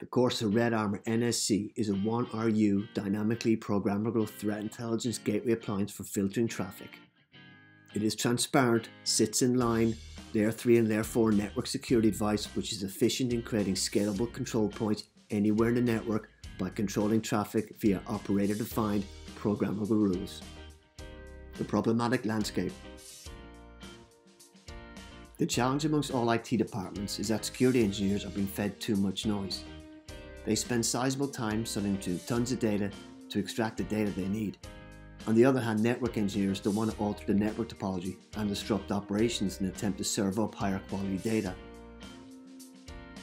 The Corsa Red Armor NSE is a 1RU dynamically programmable threat intelligence gateway appliance for filtering traffic. It is transparent, sits in line, layer 3 and layer 4 network security device which is efficient in creating scalable control points anywhere in the network by controlling traffic via operator defined programmable rules. The problematic landscape the challenge amongst all IT departments is that security engineers are being fed too much noise. They spend sizable time studying to tons of data to extract the data they need. On the other hand, network engineers don't want to alter the network topology and disrupt operations in an attempt to serve up higher quality data.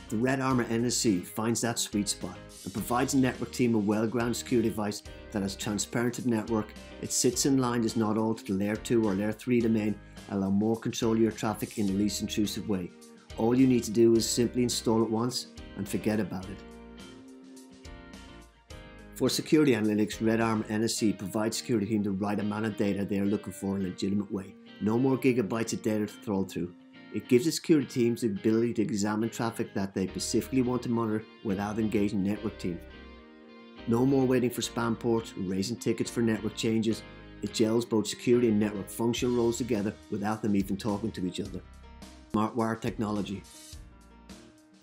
The Red Armor NSE finds that sweet spot and provides a network team a well-grounded security device that has transparent to the network, it sits in line, does not alter the layer 2 or layer 3 domain, allow more control of your traffic in the least intrusive way. All you need to do is simply install it once and forget about it. For security analytics, Red Armor NSE provides security team the right amount of data they are looking for in a legitimate way. No more gigabytes of data to throw through. It gives the security teams the ability to examine traffic that they specifically want to monitor without engaging network team. No more waiting for SPAN ports, raising tickets for network changes. It gels both security and network function roles together without them even talking to each other. SmartWire technology.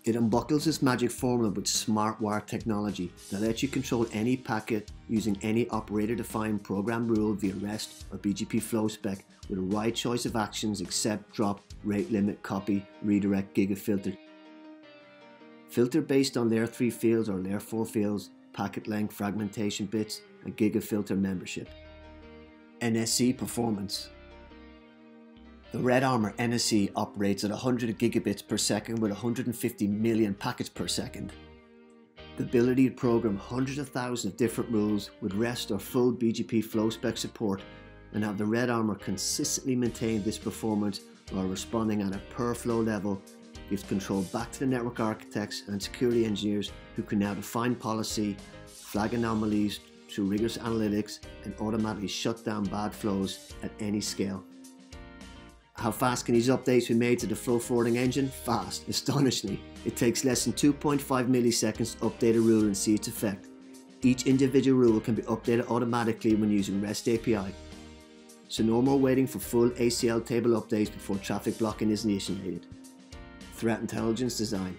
It unbuckles this magic formula with SmartWire technology that lets you control any packet using any operator-defined program rule via REST or BGP flow spec with the right choice of actions accept, drop, rate limit, copy, redirect, gigafilter. Filter based on layer 3 fields or layer 4 fields, packet length, fragmentation bits, and gigafilter membership. NSE performance. The Red Armor NSE operates at 100 gigabits per second with 150 million packets per second. The ability to program hundreds of thousands of different rules with REST or full BGP flow spec support and have the Red Armor consistently maintain this performance while responding at a per flow level gives control back to the network architects and security engineers who can now define policy, flag anomalies through rigorous analytics and automatically shut down bad flows at any scale. How fast can these updates be made to the flow forwarding engine? Fast, astonishingly. It takes less than 2.5 milliseconds to update a rule and see its effect. Each individual rule can be updated automatically when using REST API. So no more waiting for full ACL table updates before traffic blocking is initiated. Threat Intelligence Design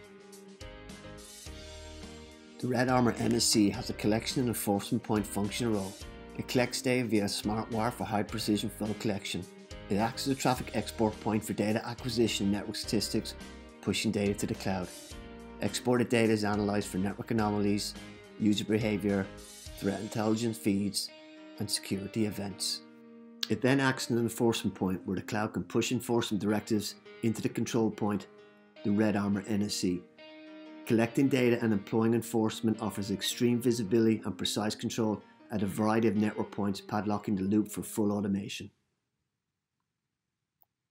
The Red Armor NSE has a collection and enforcement point function role. It collects data via smart wire for high precision flow collection. It acts as a traffic export point for data acquisition network statistics, pushing data to the cloud. Exported data is analysed for network anomalies, user behaviour, threat intelligence feeds, and security events. It then acts as an enforcement point where the cloud can push enforcement directives into the control point, the Red Armor NSE. Collecting data and employing enforcement offers extreme visibility and precise control at a variety of network points, padlocking the loop for full automation.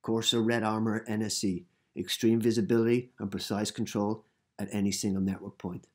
Corsa Red Armor NSE, extreme visibility and precise control at any single network point.